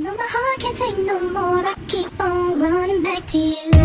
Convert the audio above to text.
No, my heart can't take no more. I keep on running back to you.